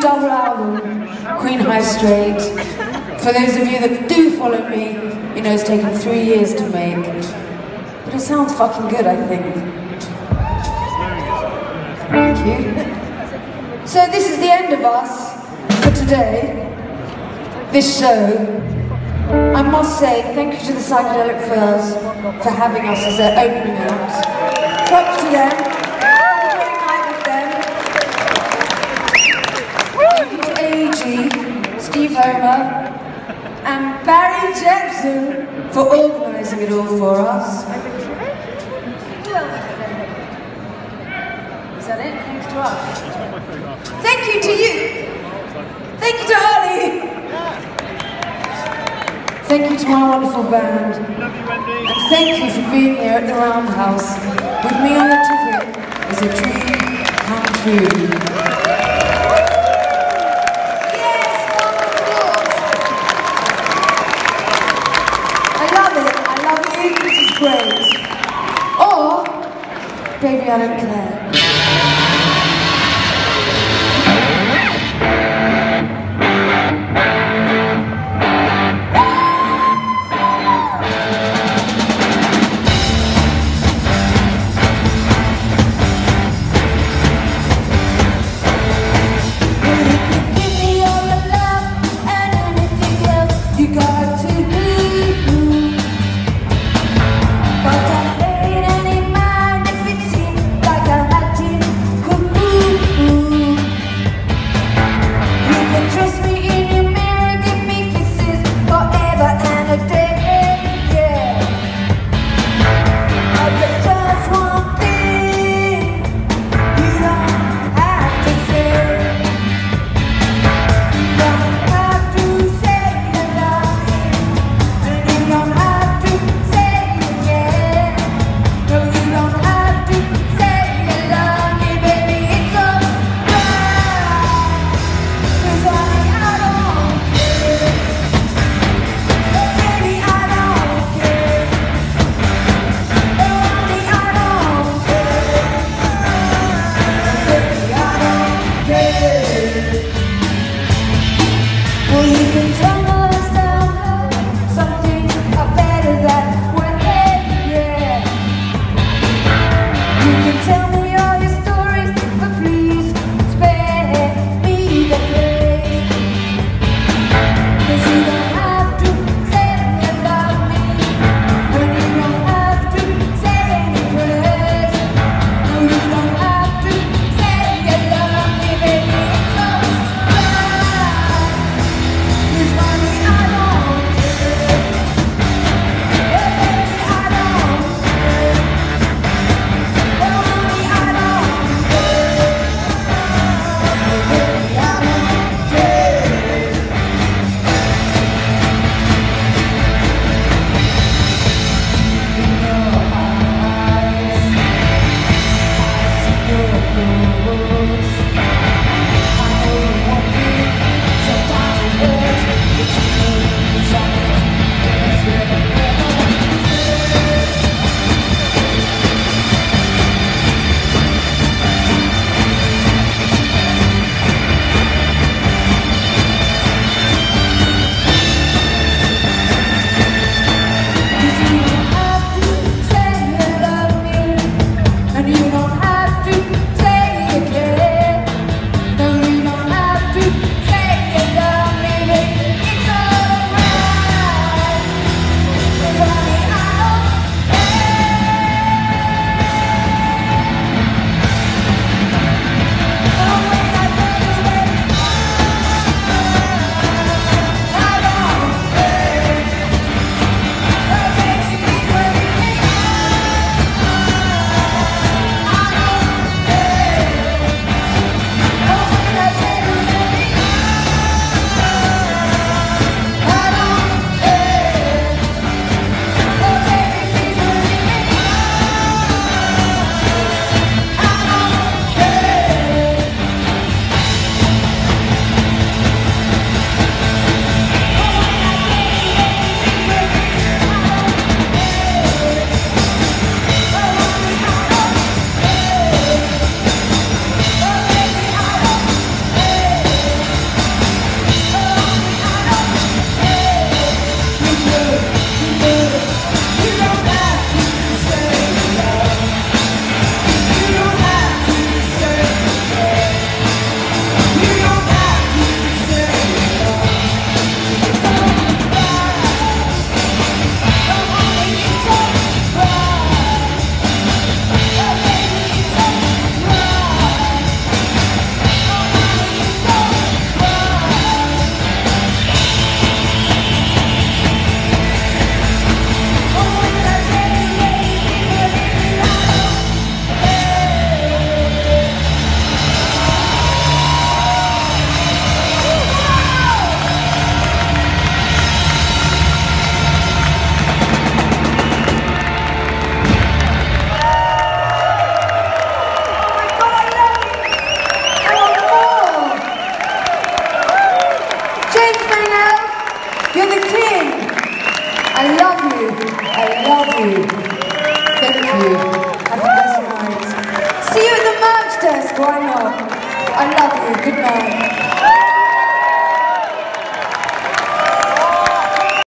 double album, Queen High Straight. For those of you that do follow me, you know it's taken three years to make. But it sounds fucking good, I think. Thank you. So this is the end of us for today. This show. I must say thank you to the Psychedelic Furs for having us as their opening act. Props to them. Had a great night with them. Thank you to AG, Steve Homer, and Jepson for organising it all for us. Who else did they? Is that it? Thanks to us. Thank you to you. Thank you to Ollie. Thank you to my wonderful band. And thank you for being here at the Roundhouse. With me on the ticket is a dream come true. Baby, I don't care. you. See you at the merch desk, why not? I love you, good night.